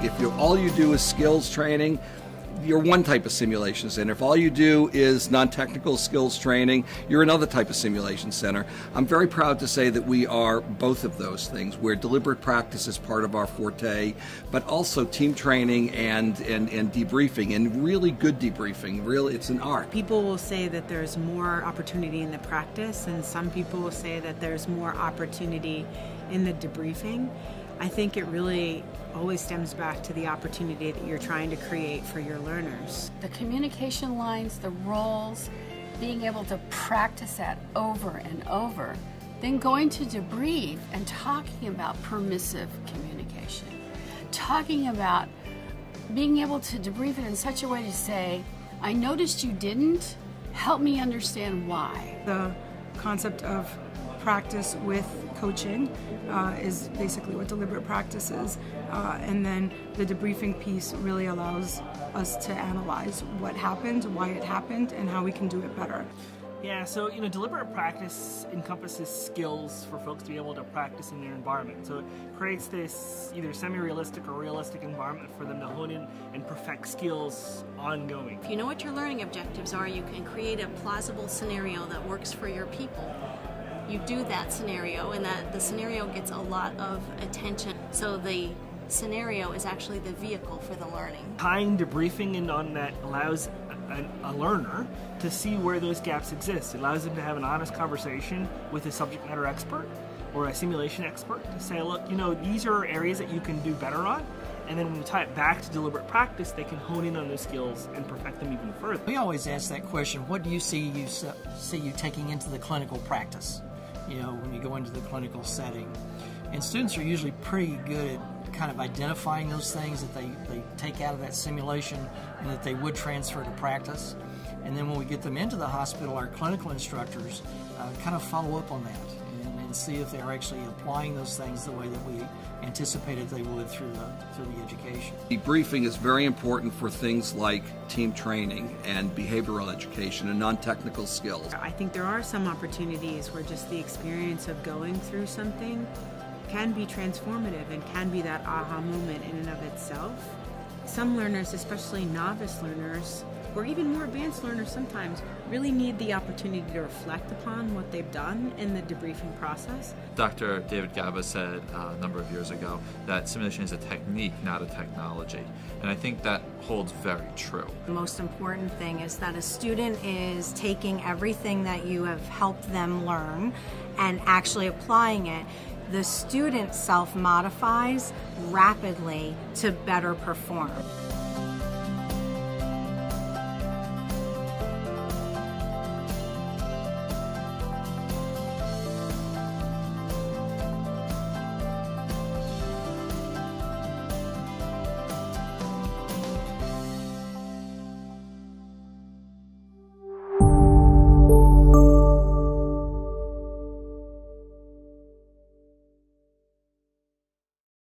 If you all you do is skills training, you're one type of simulation center. If all you do is non-technical skills training, you're another type of simulation center. I'm very proud to say that we are both of those things, where deliberate practice is part of our forte, but also team training and, and, and debriefing, and really good debriefing. Really, it's an art. People will say that there's more opportunity in the practice, and some people will say that there's more opportunity in the debriefing. I think it really always stems back to the opportunity that you're trying to create for your learners. The communication lines, the roles, being able to practice that over and over, then going to debrief and talking about permissive communication, talking about being able to debrief it in such a way to say, I noticed you didn't, help me understand why. The concept of practice with coaching uh, is basically what deliberate practice is. Uh, and then the debriefing piece really allows us to analyze what happened, why it happened, and how we can do it better. Yeah, so you know, deliberate practice encompasses skills for folks to be able to practice in their environment. So it creates this either semi-realistic or realistic environment for them to hone in and perfect skills ongoing. If you know what your learning objectives are, you can create a plausible scenario that works for your people you do that scenario and that the scenario gets a lot of attention. So the scenario is actually the vehicle for the learning. Tying debriefing in on that allows a, a, learner to see where those gaps exist. It allows them to have an honest conversation with a subject matter expert or a simulation expert to say, look, you know, these are areas that you can do better on. And then when we tie it back to deliberate practice, they can hone in on those skills and perfect them even further. We always ask that question: What do you see you see you taking into the clinical practice? You know, when you go into the clinical setting. And students are usually pretty good at kind of identifying those things that they, they take out of that simulation and that they would transfer to practice. And then when we get them into the hospital, our clinical instructors uh, kind of follow up on that and see if they're actually applying those things the way that we anticipated they would through the through the education. Debriefing is very important for things like team training and behavioral education and non-technical skills. I think there are some opportunities where just the experience of going through something can be transformative and can be that aha moment in and of itself. Some learners, especially novice learners, or even more advanced learners sometimes really need the opportunity to reflect upon what they've done in the debriefing process. Dr. David Gaba said uh, a number of years ago that simulation is a technique, not a technology. And I think that holds very true. The most important thing is that a student is taking everything that you have helped them learn and actually applying it the student self modifies rapidly to better perform.